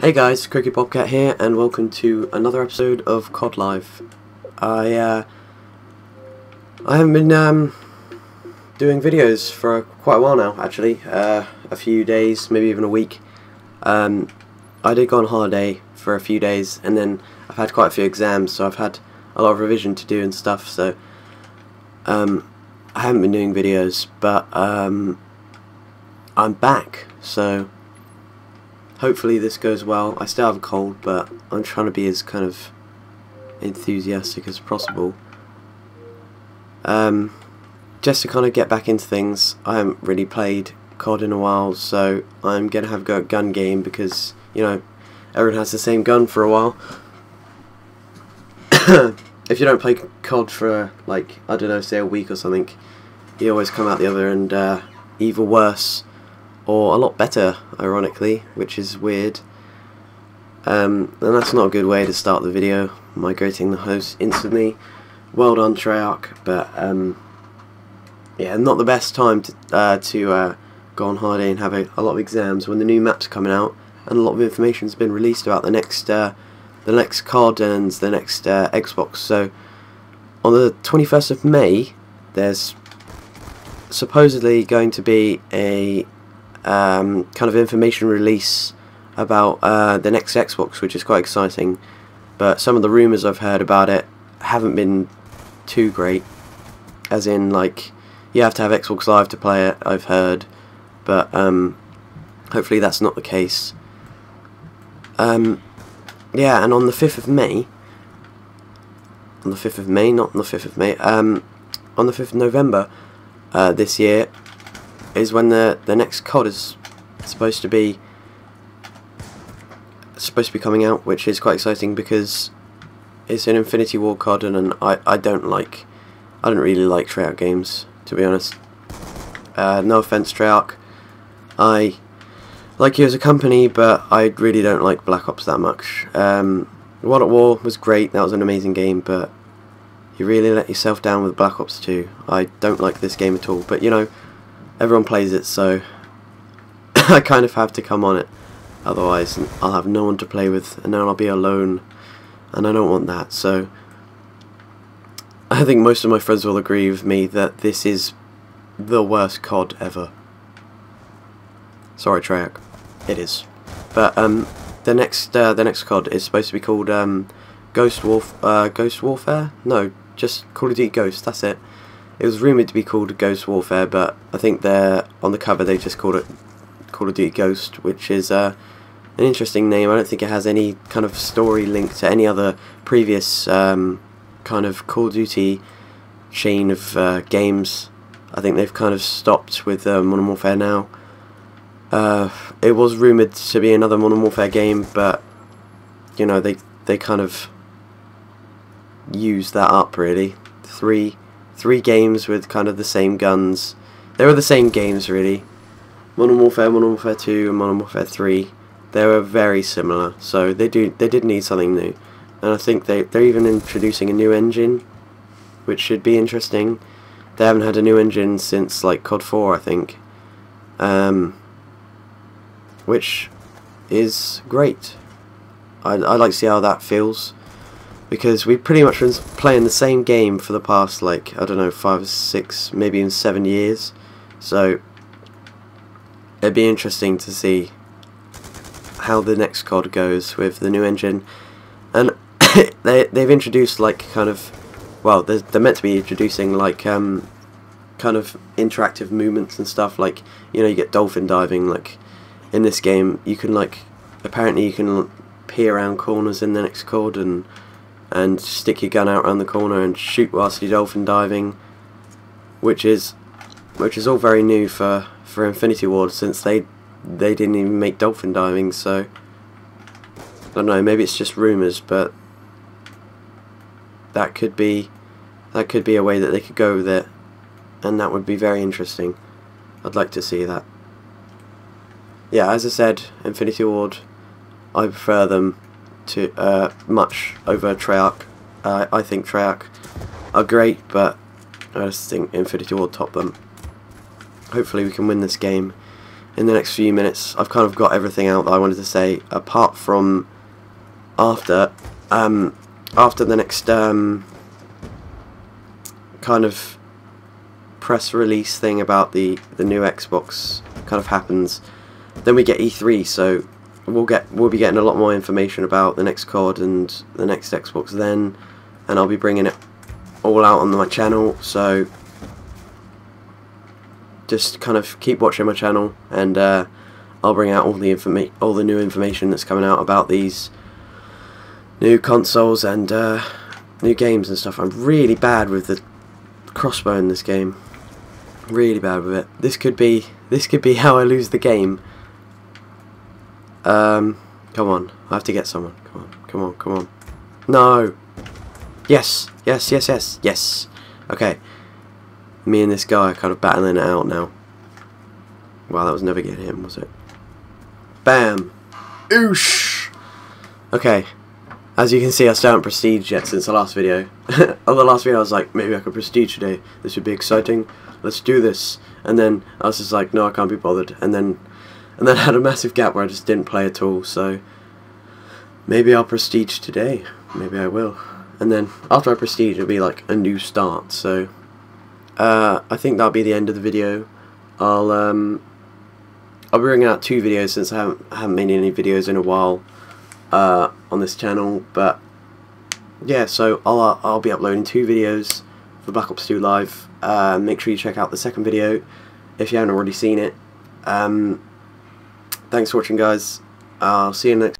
Hey guys, Crooked Bobcat here, and welcome to another episode of COD Live. I uh, I haven't been um, doing videos for quite a while now, actually. Uh, a few days, maybe even a week. Um, I did go on holiday for a few days, and then I've had quite a few exams, so I've had a lot of revision to do and stuff. So um, I haven't been doing videos, but um, I'm back. So hopefully this goes well. I still have a cold, but I'm trying to be as kind of enthusiastic as possible. Um, just to kind of get back into things, I haven't really played COD in a while, so I'm going to have a go at gun game because, you know, everyone has the same gun for a while. if you don't play COD for, like, I don't know, say a week or something, you always come out the other and uh, worse or a lot better, ironically, which is weird. Um, and that's not a good way to start the video, migrating the host instantly. Well done, Treyarch, but um, yeah, not the best time to, uh, to uh, go on holiday and have a, a, lot of exams when the new map's are coming out and a lot of information's been released about the next uh, the next COD and the next uh, Xbox. So on the 21st of May, there's supposedly going to be a um, kind of information release about uh, the next Xbox, which is quite exciting. But some of the rumours I've heard about it haven't been too great. As in, like, you have to have Xbox Live to play it, I've heard. But um, hopefully that's not the case. Um, yeah, and on the 5th of May, on the 5th of May, not on the 5th of May, um, on the 5th of November uh, this year, is when the the next COD is supposed to be supposed to be coming out, which is quite exciting because it's an Infinity Ward COD, and, I I don't like I don't really like Treyarch games to be honest. Uh, no offense, Treyarch. I like you as a company, but I really don't like Black Ops that much. Um, World at War was great, that was an amazing game, but you really let yourself down with Black Ops 2. I don't like this game at all, but you know, everyone plays it, so I kind of have to come on it. Otherwise, I'll have no one to play with, and then I'll be alone, and I don't want that. So, I think most of my friends will agree with me that this is the worst COD ever. Sorry, Treyarch. It is. But um, the next uh, the next COD is supposed to be called um, Ghost Warf uh, Ghost Warfare. No, just Call of Duty Ghost. That's it. It was rumoured to be called Ghost Warfare, but I think they're on the cover they just called it Call of Duty Ghost, which is uh, an interesting name. I don't think it has any kind of story link to any other previous um, kind of Call of Duty chain of uh, games. I think they've kind of stopped with uh, Modern Warfare now. Uh, it was rumoured to be another Modern Warfare game, but you know they they kind of used that up really. Three three games with kind of the same guns. They were the same games really. Modern Warfare, Modern Warfare 2 and Modern Warfare 3, they were very similar. So they do they did need something new. And I think they, they're even introducing a new engine, which should be interesting. They haven't had a new engine since like COD 4 I think. Um, which is great. I, I like to see how that feels because we've pretty much been playing the same game for the past like I don't know five or six maybe even seven years. So it'd be interesting to see how the next COD goes with the new engine. And they, they've introduced like kind of well they're, they're meant to be introducing like um, kind of interactive movements and stuff like you know you get dolphin diving like in this game you can like apparently you can peer around corners in the next COD and and stick your gun out around the corner and shoot whilst you're dolphin diving which is which is all very new for for Infinity Ward since they they didn't even make dolphin diving so I don't know maybe it's just rumours but that could be that could be a way that they could go with it and that would be very interesting. I'd like to see that. Yeah as I said Infinity Ward I prefer them to uh, much over Treyarch. Uh, I think Treyarch are great, but I just think Infinity Ward top them. Hopefully we can win this game in the next few minutes. I've kind of got everything out that I wanted to say, apart from after um, after the next um, kind of press release thing about the the new Xbox kind of happens. Then we get E3, so we'll get we'll be getting a lot more information about the next COD and the next Xbox then, and I'll be bringing it all out on my channel. So just kind of keep watching my channel, and uh, I'll bring out all the informa all the new information that's coming out about these new consoles and uh, new games and stuff. I'm really bad with the crossbow in this game. Really bad with it. This could be this could be how I lose the game. Um, come on. I have to get someone. Come on. Come on. Come on. No. Yes. Yes. Yes. Yes. Yes. Okay. Me and this guy are kind of battling it out now. Wow, that was never getting him, was it? Bam. Oosh. Okay. As you can see, I still haven't prestige yet since the last video. On the last video, I was like, maybe I could prestige today. This would be exciting. Let's do this. And then I was just like, no, I can't be bothered. And then, and then had a massive gap where I just didn't play at all. So maybe I'll prestige today. Maybe I will. And then after I prestige, it'll be like a new start. So uh, I think that'll be the end of the video. I'll um, I'll be bringing out two videos since I haven't, I haven't made any videos in a while uh, on this channel. But yeah, so I'll uh, I'll be uploading two videos for Black Ops 2 Live. Uh, make sure you check out the second video if you haven't already seen it. Um, thanks for watching, guys. I'll see you next.